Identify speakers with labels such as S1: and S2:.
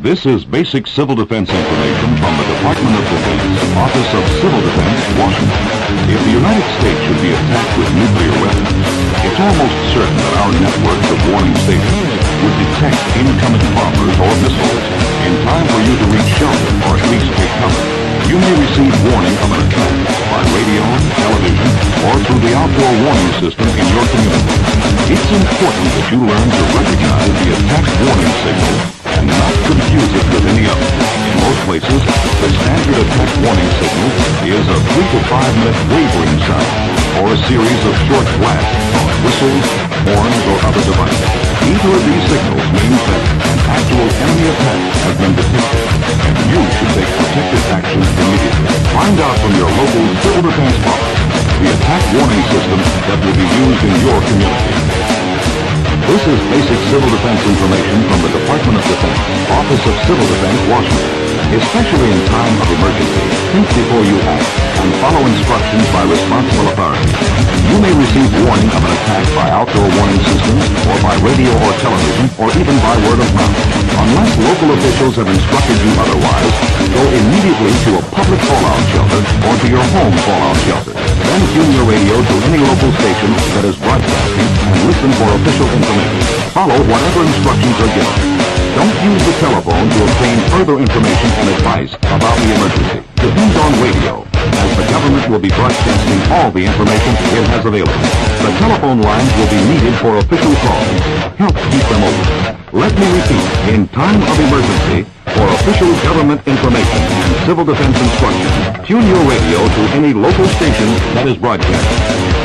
S1: This is basic civil defense information from the Department of Defense, Office of Civil Defense, Washington. If the United States should be attacked with nuclear weapons, it's almost certain that our networks of warning stations would detect incoming bombers or missiles in time for you to reach shelter or at least take cover. You may receive warning of an attack by radio, television, or through the outdoor warning system in your community. It's important that you learn to recognize the attack warning signal places, the standard attack warning signal is a three to five minute wavering sound or a series of short blasts on whistles, horns, or other devices. Either of these signals means that an actual enemy attack has been detected, and you should take protective action immediately. Find out from your local civil defense office the attack warning system that will be used in your community. This is basic civil defense information from the Department of Defense, Office of Civil Defense, Washington. Especially in time of emergency, think before you act and follow instructions by responsible authorities. You may receive warning of an attack by outdoor warning systems, or by radio or television, or even by word of mouth. Unless local officials have instructed you otherwise, go immediately to a public fallout shelter or to your home fallout shelter. Then tune your radio to any local station that is broadcasting and listen for official information. Follow whatever instructions are given. Don't use the telephone to obtain further information and advice about the emergency. Depend on radio, as the government will be broadcasting all the information it has available. The telephone lines will be needed for official calls. Help keep them open. Let me repeat, in time of emergency, for official government information and civil defense instruction, tune your radio to any local station that is broadcasting.